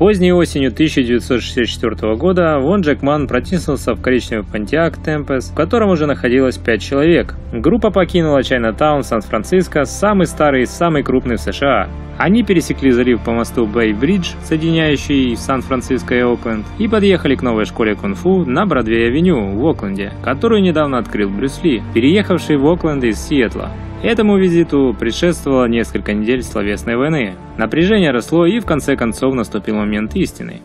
Поздней осенью 1964 года Вон Джекман протиснулся в коричневый Pontiac Tempest, в котором уже находилось 5 человек. Группа покинула Чайнатаун Сан-Франциско, самый старый и самый крупный в США. Они пересекли залив по мосту Бэй-Бридж, соединяющий Сан-Франциско и Окленд, и подъехали к новой школе кунг-фу на Бродвей-авеню в Окленде, которую недавно открыл Брюс Ли, переехавший в Окленд из Сиэтла. Этому визиту предшествовало несколько недель словесной войны. Напряжение росло и в конце концов наступил момент истины.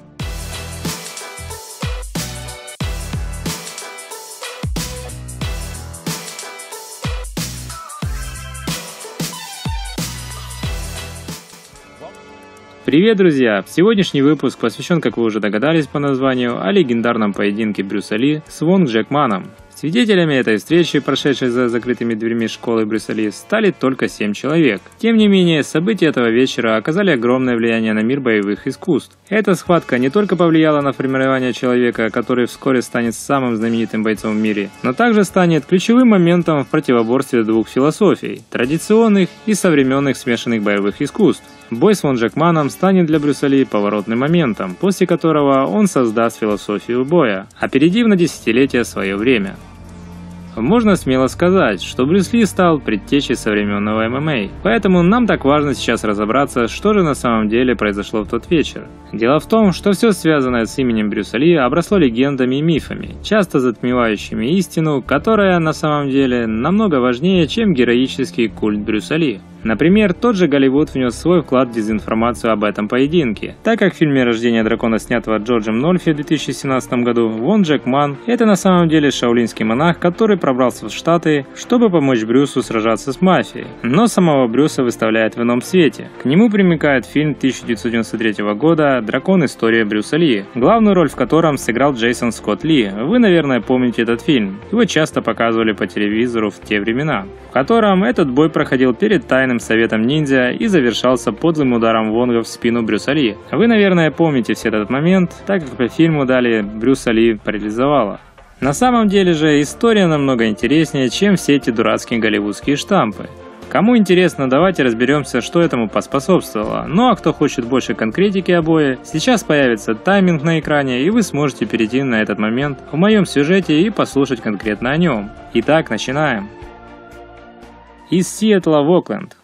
Привет, друзья! Сегодняшний выпуск посвящен, как вы уже догадались по названию, о легендарном поединке Брюса Ли с Вонг Джекманом. Свидетелями этой встречи, прошедшей за закрытыми дверьми школы Брюсселя, стали только семь человек. Тем не менее, события этого вечера оказали огромное влияние на мир боевых искусств. Эта схватка не только повлияла на формирование человека, который вскоре станет самым знаменитым бойцом в мире, но также станет ключевым моментом в противоборстве двух философий – традиционных и современных смешанных боевых искусств. Бой с Вон Джекманом станет для Брюса Ли поворотным моментом, после которого он создаст философию боя, опередив на десятилетия свое время. Можно смело сказать, что Брюс Ли стал предтечей современного ММА, поэтому нам так важно сейчас разобраться, что же на самом деле произошло в тот вечер. Дело в том, что все связанное с именем Брюса Ли обросло легендами и мифами, часто затмевающими истину, которая на самом деле намного важнее, чем героический культ Брюса Ли. Например, тот же Голливуд внес свой вклад в дезинформацию об этом поединке, так как в фильме «Рождение дракона», снятого Джорджем Нольфи в 2017 году, Вон Джек Ман – это на самом деле шаулинский монах, который пробрался в Штаты, чтобы помочь Брюсу сражаться с мафией. Но самого Брюса выставляет в ином свете. К нему примыкает фильм 1993 года «Дракон. История Брюса Ли», главную роль в котором сыграл Джейсон Скотт Ли. Вы, наверное, помните этот фильм. Его часто показывали по телевизору в те времена, котором этот бой проходил перед тайным советом ниндзя и завершался подлым ударом Вонга в спину Брюса Ли. Вы, наверное, помните все этот момент, так как по фильму далее Брюса Ли парализовало. На самом деле же история намного интереснее, чем все эти дурацкие голливудские штампы. Кому интересно, давайте разберемся, что этому поспособствовало. Ну а кто хочет больше конкретики обои, сейчас появится тайминг на экране, и вы сможете перейти на этот момент в моем сюжете и послушать конкретно о нем. Итак, начинаем. Из Сиэтла в Окленд.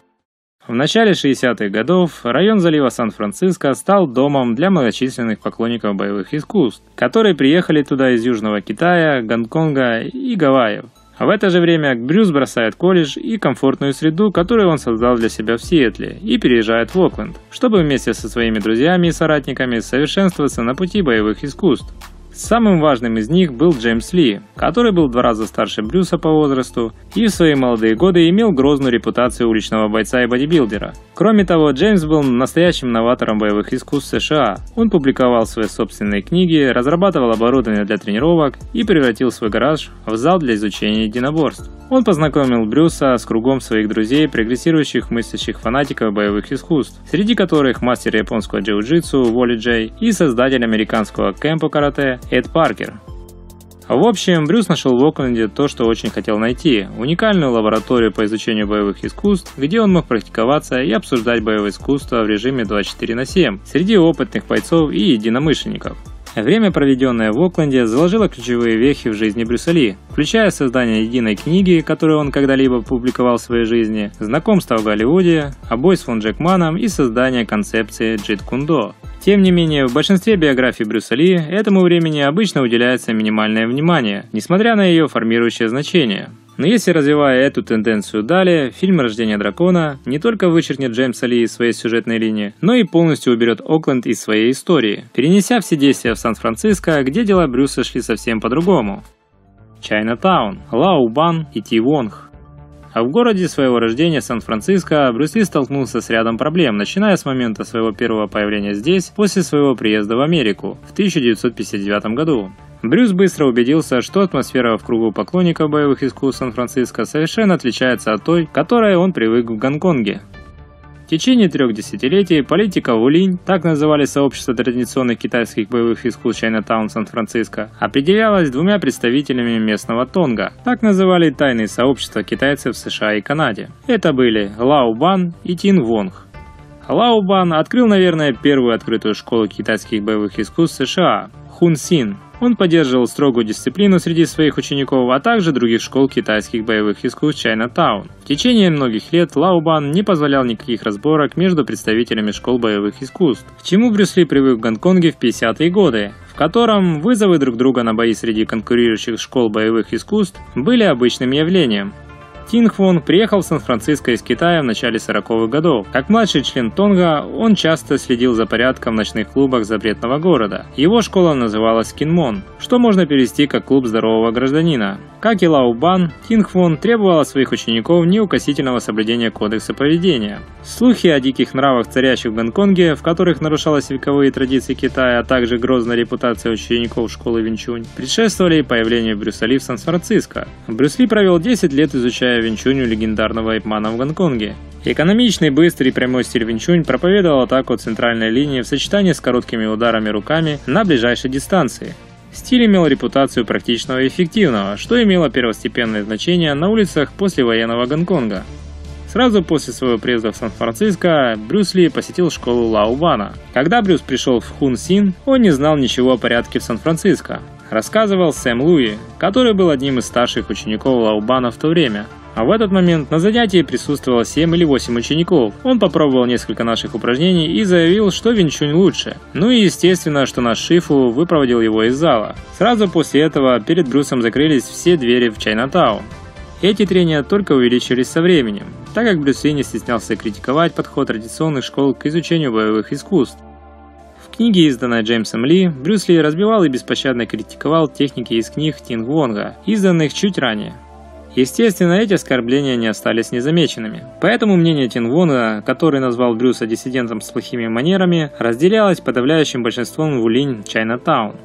В начале 60-х годов район залива Сан-Франциско стал домом для многочисленных поклонников боевых искусств, которые приехали туда из Южного Китая, Гонконга и Гавайев. В это же время Брюс бросает колледж и комфортную среду, которую он создал для себя в Сиэтле, и переезжает в Окленд, чтобы вместе со своими друзьями и соратниками совершенствоваться на пути боевых искусств. Самым важным из них был Джеймс Ли, который был два раза старше Брюса по возрасту и в свои молодые годы имел грозную репутацию уличного бойца и бодибилдера. Кроме того, Джеймс был настоящим новатором боевых искусств США. Он публиковал свои собственные книги, разрабатывал оборудование для тренировок и превратил свой гараж в зал для изучения единоборств. Он познакомил Брюса с кругом своих друзей, прогрессирующих мыслящих фанатиков боевых искусств, среди которых мастер японского джиу-джитсу Воли Джей и создатель американского кэмпо карате Эд Паркер. В общем, Брюс нашел в Окленде то, что очень хотел найти – уникальную лабораторию по изучению боевых искусств, где он мог практиковаться и обсуждать боевое искусство в режиме 24 на 7 среди опытных бойцов и единомышленников. Время, проведенное в Окленде, заложило ключевые вехи в жизни Брюса Ли, включая создание единой книги, которую он когда-либо публиковал в своей жизни, знакомство в Голливуде, обой с фон Джекманом и создание концепции Джит Кундо. Тем не менее, в большинстве биографий Брюса Ли этому времени обычно уделяется минимальное внимание, несмотря на ее формирующее значение. Но если развивая эту тенденцию далее, фильм «Рождение дракона» не только вычеркнет Джеймса Ли из своей сюжетной линии, но и полностью уберет Окленд из своей истории, перенеся все действия в Сан-Франциско, где дела Брюса шли совсем по-другому. Чайнатаун, Лао Бан и Ти Вонг. А в городе своего рождения Сан-Франциско Брюс Ли столкнулся с рядом проблем, начиная с момента своего первого появления здесь, после своего приезда в Америку в 1959 году. Брюс быстро убедился, что атмосфера в кругу поклонников боевых искусств Сан-Франциско совершенно отличается от той, к которой он привык в Гонконге. В течение трех десятилетий политика Вулинь, так называли сообщество традиционных китайских боевых искусств Чайнатаун Сан-Франциско, определялась двумя представителями местного Тонга, так называли тайные сообщества китайцев в США и Канаде. Это были Лао Бан и Тин Вонг. Лао Бан открыл, наверное, первую открытую школу китайских боевых искусств США – Хун Син. Он поддерживал строгую дисциплину среди своих учеников, а также других школ китайских боевых искусств Чайна-таун. В течение многих лет Лао Бан не позволял никаких разборок между представителями школ боевых искусств, к чему Брюс Ли привык в Гонконге в 50-е годы, в котором вызовы друг друга на бои среди конкурирующих школ боевых искусств были обычным явлением. Тинг Вон приехал в Сан-Франциско из Китая в начале 40-х годов. Как младший член Тонга, он часто следил за порядком в ночных клубах запретного города. Его школа называлась Кинмон, что можно перевести как клуб здорового гражданина. Как и Лао Бан, Тинг Вон требовал от своих учеников неукоснительного соблюдения кодекса поведения. Слухи о диких нравах, царящих в Гонконге, в которых нарушалась вековые традиции Китая, а также грозная репутация учеников школы Винчунь, предшествовали появлению Брюса в Сан-Франциско. Брюс Ли провел 10 лет изучая Винчуню легендарного Эйпмана в Гонконге. Экономичный, быстрый и прямой стиль Винчунь проповедовал атаку центральной линии в сочетании с короткими ударами руками на ближайшей дистанции. Стиль имел репутацию практичного и эффективного, что имело первостепенное значение на улицах послевоенного Гонконга. Сразу после своего приезда в Сан-Франциско Брюс Ли посетил школу Лао Бана. Когда Брюс пришел в Хун Син, он не знал ничего о порядке в Сан-Франциско. Рассказывал Сэм Луи, который был одним из старших учеников Лао Бана в то время. А в этот момент на занятии присутствовало 7 или 8 учеников. Он попробовал несколько наших упражнений и заявил, что Винчунь лучше. Ну и естественно, что наш Шифу выпроводил его из зала. Сразу после этого перед Брюсом закрылись все двери в Чайнатаун. Эти трения только увеличились со временем, так как Брюс Ли не стеснялся критиковать подход традиционных школ к изучению боевых искусств. В книге, изданной Джеймсом Ли, Брюс Ли разбивал и беспощадно критиковал техники из книг Тинг Вонга, изданных чуть ранее. Естественно, эти оскорбления не остались незамеченными. Поэтому мнение Тингвона, который назвал Брюса диссидентом с плохими манерами, разделялось подавляющим большинством в Улинь Чайнатаун.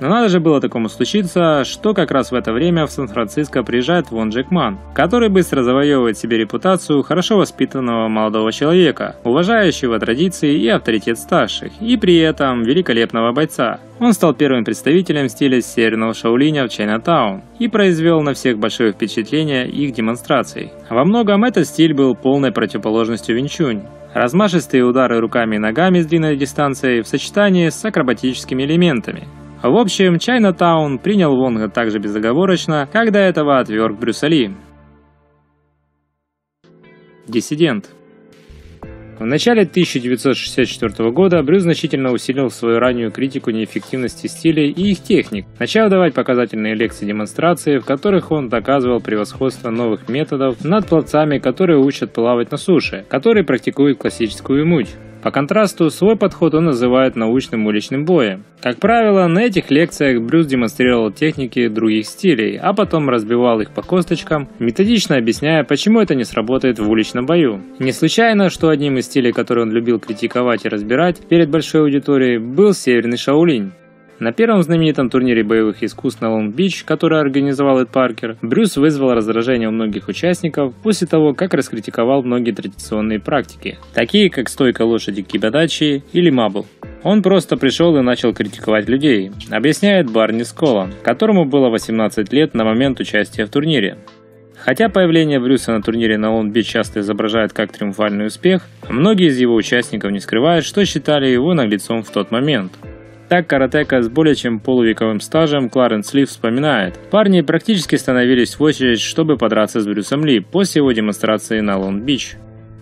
Но надо же было такому случиться, что как раз в это время в Сан-Франциско приезжает Вон Джек Ман, который быстро завоевывает себе репутацию хорошо воспитанного молодого человека, уважающего традиции и авторитет старших, и при этом великолепного бойца. Он стал первым представителем стиля северного Шаолиня в Чайнатаун и произвел на всех большое впечатление их демонстраций. Во многом этот стиль был полной противоположностью Винчунь. Размашистые удары руками и ногами с длинной дистанцией в сочетании с акробатическими элементами. В общем, Чайнатаун принял Вонга так же безоговорочно, как до этого отверг Брюссели. Диссидент в начале 1964 года Брюс значительно усилил свою раннюю критику неэффективности стилей и их техник, начав давать показательные лекции-демонстрации, в которых он доказывал превосходство новых методов над пловцами, которые учат плавать на суше, которые практикуют классическую муть. По контрасту, свой подход он называет научным уличным боем. Как правило, на этих лекциях Брюс демонстрировал техники других стилей, а потом разбивал их по косточкам, методично объясняя, почему это не сработает в уличном бою. Не случайно, что одним из стилей, который он любил критиковать и разбирать перед большой аудиторией, был Северный Шаолинь. На первом знаменитом турнире боевых искусств на Лонг-Бич, который организовал Эд Паркер, Брюс вызвал раздражение у многих участников после того, как раскритиковал многие традиционные практики, такие как стойка лошади кибадачи или мабу. Он просто пришел и начал критиковать людей, объясняет Барни Сколан, которому было 18 лет на момент участия в турнире. Хотя появление Брюса на турнире на Лонг-Бич часто изображают как триумфальный успех, многие из его участников не скрывают, что считали его наглецом в тот момент – так каратека с более чем полувековым стажем Кларенс Ли вспоминает. Парни практически становились в очередь, чтобы подраться с Брюсом Ли после его демонстрации на Лонг-Бич.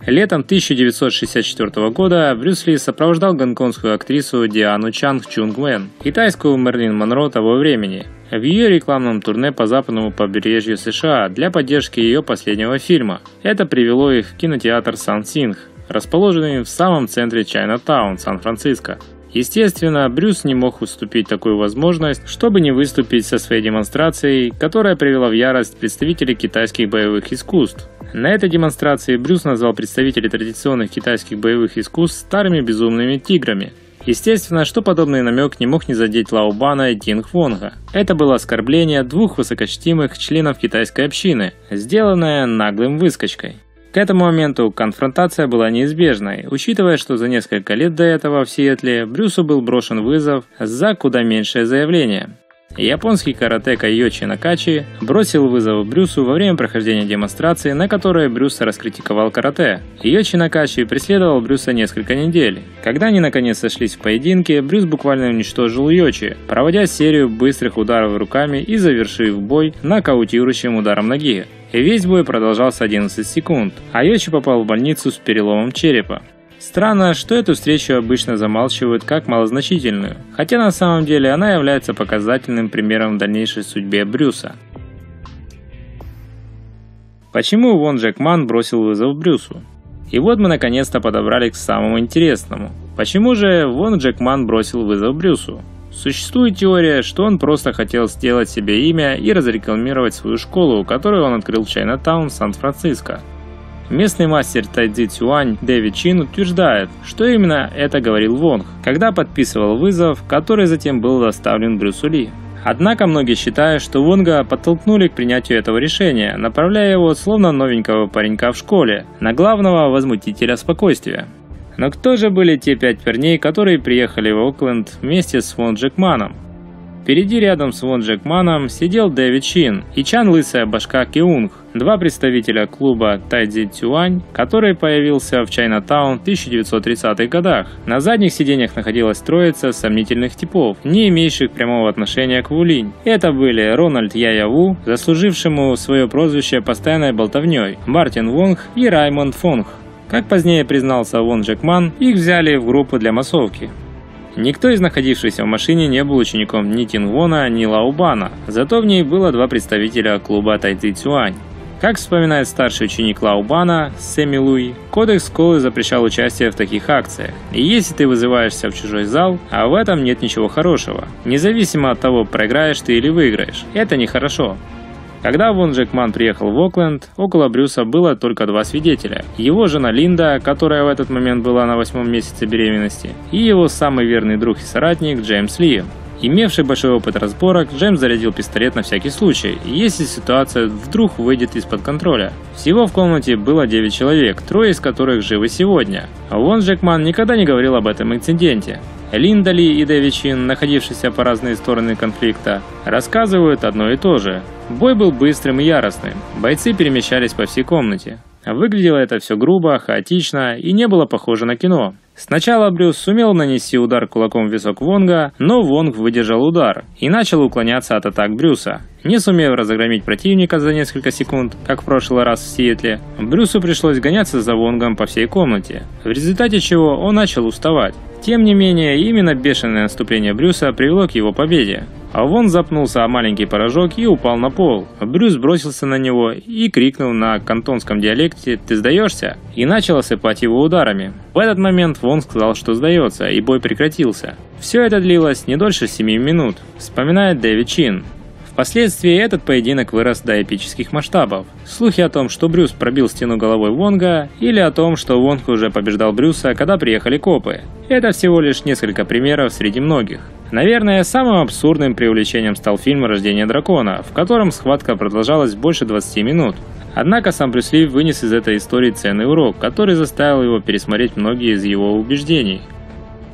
Летом 1964 года Брюс Ли сопровождал гонконгскую актрису Диану Чанг Чунг Вен, китайскую Мерлин Монро того времени, в ее рекламном турне по западному побережью США для поддержки ее последнего фильма. Это привело их в кинотеатр Сан Синг, расположенный в самом центре Чайна-таун, Сан-Франциско. Естественно, Брюс не мог уступить такую возможность, чтобы не выступить со своей демонстрацией, которая привела в ярость представителей китайских боевых искусств. На этой демонстрации Брюс назвал представителей традиционных китайских боевых искусств старыми безумными тиграми. Естественно, что подобный намек не мог не задеть Лао Бана и Тинг Вонга. Это было оскорбление двух высокочтимых членов китайской общины, сделанное наглым выскочкой. К этому моменту конфронтация была неизбежной, учитывая, что за несколько лет до этого в Сиэтле Брюсу был брошен вызов за куда меньшее заявление. Японский каратека Йочи Накачи бросил вызов Брюсу во время прохождения демонстрации, на которой Брюс раскритиковал карате. Йочи Накачи преследовал Брюса несколько недель. Когда они наконец сошлись в поединке, Брюс буквально уничтожил Йочи, проводя серию быстрых ударов руками и завершив бой нокаутирующим ударом ноги. Весь бой продолжался 11 секунд, а Йочи попал в больницу с переломом черепа. Странно, что эту встречу обычно замалчивают как малозначительную, хотя на самом деле она является показательным примером дальнейшей судьбе Брюса. Почему Вон Джекман бросил вызов Брюсу? И вот мы наконец-то подобрали к самому интересному. Почему же Вон Джекман бросил вызов Брюсу? Существует теория, что он просто хотел сделать себе имя и разрекламировать свою школу, которую он открыл в Чайнатаун, Сан-Франциско. Местный мастер тайцзи Цюань Дэвид Чин утверждает, что именно это говорил Вонг, когда подписывал вызов, который затем был доставлен Брюсу Ли. Однако многие считают, что Вонга подтолкнули к принятию этого решения, направляя его словно новенького паренька в школе, на главного возмутителя спокойствия. Но кто же были те пять парней, которые приехали в Окленд вместе с Вон Джекманом? Впереди рядом с Вон Джекманом сидел Дэвид Чин и Чан Лысая Башка Киунг, два представителя клуба Тайдзи Цюань, который появился в Чайнатаун в 1930-х годах. На задних сиденьях находилась троица сомнительных типов, не имеющих прямого отношения к Вулинь. Это были Рональд Яяву, заслужившему свое прозвище постоянной болтовней, Мартин Вонг и Раймонд Фонг. Как позднее признался Вон Джекман, их взяли в группу для массовки. Никто из находившихся в машине не был учеником ни Тингвона, ни Лаубана, зато в ней было два представителя клуба Тайцзи Цюань. Как вспоминает старший ученик Лаубана, Сэмми Луи, кодекс школы запрещал участие в таких акциях. И если ты вызываешься в чужой зал, а в этом нет ничего хорошего. Независимо от того, проиграешь ты или выиграешь, это нехорошо. Когда Вон Джекман приехал в Окленд, около Брюса было только два свидетеля. Его жена Линда, которая в этот момент была на восьмом месяце беременности, и его самый верный друг и соратник Джеймс Ли. Имевший большой опыт разборок, Джеймс зарядил пистолет на всякий случай, если ситуация вдруг выйдет из-под контроля. Всего в комнате было 9 человек, трое из которых живы сегодня. А Вон Джекман никогда не говорил об этом инциденте. Линдали и Дэвичин, находившиеся по разные стороны конфликта, рассказывают одно и то же. Бой был быстрым и яростным. Бойцы перемещались по всей комнате. Выглядело это все грубо, хаотично и не было похоже на кино. Сначала Брюс сумел нанести удар кулаком в висок Вонга, но Вонг выдержал удар и начал уклоняться от атак Брюса. Не сумев разогромить противника за несколько секунд, как в прошлый раз в Сиэтле, Брюсу пришлось гоняться за Вонгом по всей комнате, в результате чего он начал уставать. Тем не менее, именно бешеное наступление Брюса привело к его победе. А вон запнулся о маленький порожок и упал на пол. Брюс бросился на него и крикнул на кантонском диалекте «Ты сдаешься?» и начал осыпать его ударами. В этот момент Вон сказал, что сдается, и бой прекратился. Все это длилось не дольше 7 минут, вспоминает Дэвид Чин. Впоследствии этот поединок вырос до эпических масштабов. Слухи о том, что Брюс пробил стену головой Вонга, или о том, что Вонг уже побеждал Брюса, когда приехали копы. Это всего лишь несколько примеров среди многих. Наверное, самым абсурдным привлечением стал фильм «Рождение дракона», в котором схватка продолжалась больше 20 минут. Однако сам Брюс Ли вынес из этой истории ценный урок, который заставил его пересмотреть многие из его убеждений.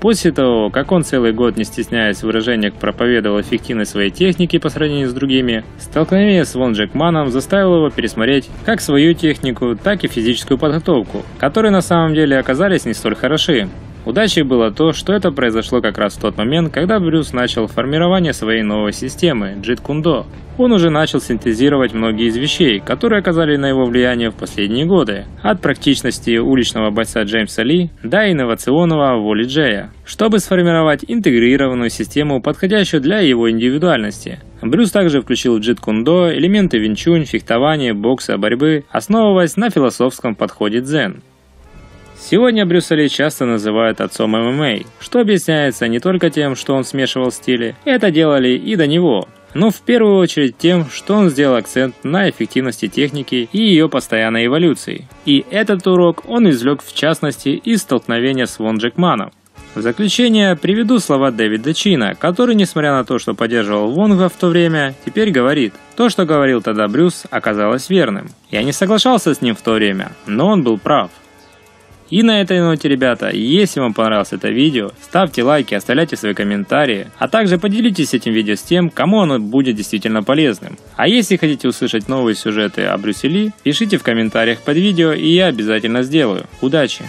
После того, как он целый год, не стесняясь в проповедовал эффективность своей техники по сравнению с другими, столкновение с Вон Джекманом заставило его пересмотреть как свою технику, так и физическую подготовку, которые на самом деле оказались не столь хороши. Удачей было то, что это произошло как раз в тот момент, когда Брюс начал формирование своей новой системы – Джит Кундо. Он уже начал синтезировать многие из вещей, которые оказали на его влияние в последние годы, от практичности уличного бойца Джеймса Ли до инновационного воли Джея, чтобы сформировать интегрированную систему, подходящую для его индивидуальности. Брюс также включил в Джит Кундо элементы винчунь, фехтования, бокса, борьбы, основываясь на философском подходе дзен. Сегодня Брюса Ли часто называют отцом ММА, что объясняется не только тем, что он смешивал стили, это делали и до него, но в первую очередь тем, что он сделал акцент на эффективности техники и ее постоянной эволюции. И этот урок он извлек в частности из столкновения с Вон Джекманом. В заключение приведу слова Дэвида Чина, который, несмотря на то, что поддерживал Вонга в то время, теперь говорит, то, что говорил тогда Брюс, оказалось верным. Я не соглашался с ним в то время, но он был прав. И на этой ноте, ребята, если вам понравилось это видео, ставьте лайки, оставляйте свои комментарии, а также поделитесь этим видео с тем, кому оно будет действительно полезным. А если хотите услышать новые сюжеты о Брюсселе, пишите в комментариях под видео и я обязательно сделаю. Удачи!